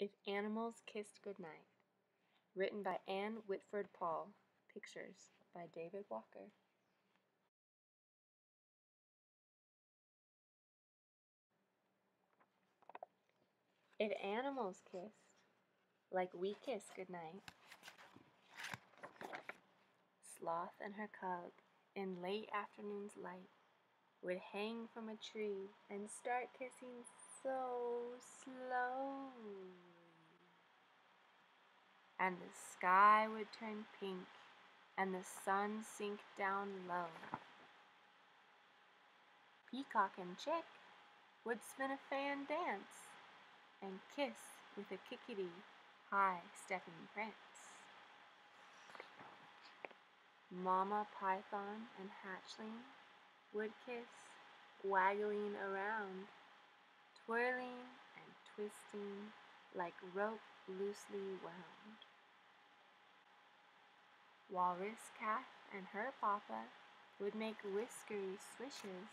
If Animals Kissed Goodnight. Written by Ann Whitford Paul. Pictures by David Walker. If animals kissed like we kiss goodnight, Sloth and her cub in late afternoon's light would hang from a tree and start kissing so slowly. And the sky would turn pink and the sun sink down low. Peacock and chick would spin a fan dance and kiss with a kickety high stepping prance. Mama python and hatchling would kiss, waggling around, twisting like rope loosely wound. Walrus calf and her papa would make whiskery swishes,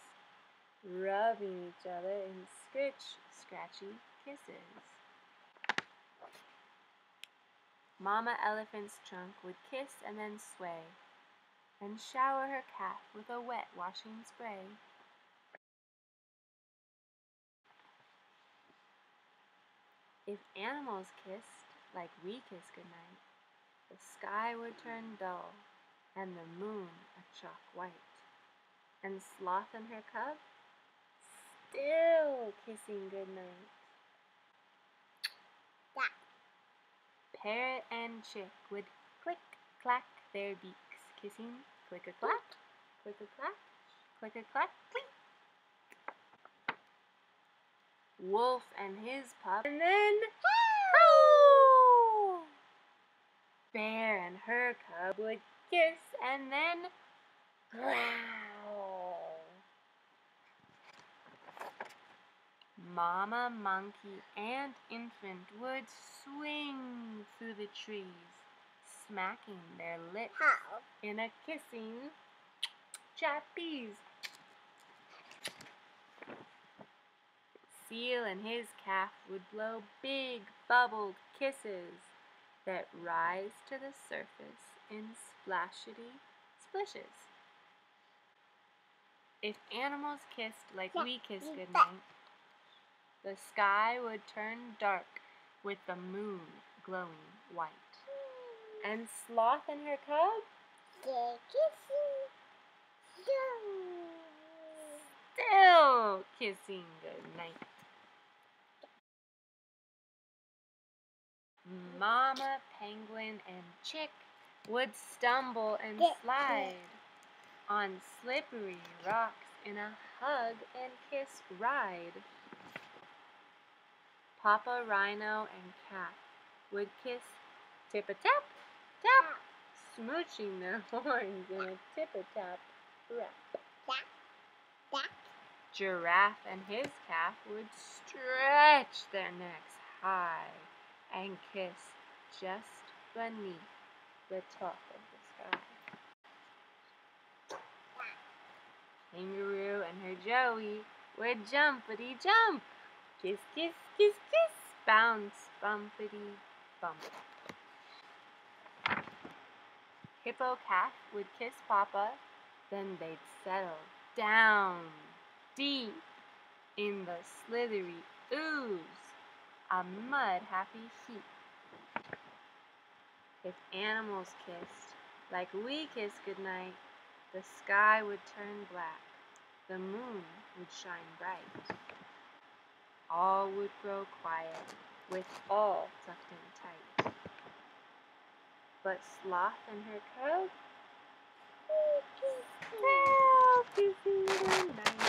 rubbing each other in scritch scratchy kisses. Mama elephant's trunk would kiss and then sway, and shower her calf with a wet washing spray. If animals kissed like we kiss goodnight, the sky would turn dull and the moon a chalk white, and Sloth and her cub still kissing goodnight. Yeah. Parrot and chick would click clack their beaks, kissing click a clack, click a clack, click a clack, clink. Wolf and his pup, and then! Bear and her cub would kiss and then growl. Mama monkey and infant would swing through the trees, smacking their lips How? in a kissing trapeze. Seal and his calf would blow big bubbled kisses that rise to the surface in splashity splishes. If animals kissed like we kiss goodnight, the sky would turn dark with the moon glowing white. And Sloth and her cub They're kissing. still kissing goodnight. Mama penguin and chick would stumble and slide on slippery rocks in a hug and kiss ride. Papa rhino and cat would kiss tip a tap tap, smooching their horns in a tip a tap rap. Giraffe and his calf would stretch their necks high and kiss just beneath the top of the sky. Kangaroo and her Joey would jumpity jump, kiss, kiss, kiss, kiss, bounce, bumpity bump. Hippo calf would kiss Papa, then they'd settle down deep in the slithery ooze, a mud happy heap. If animals kissed like we kiss goodnight, the sky would turn black, the moon would shine bright. All would grow quiet, with all tucked in tight. But Sloth and her cub still kissing goodnight. Can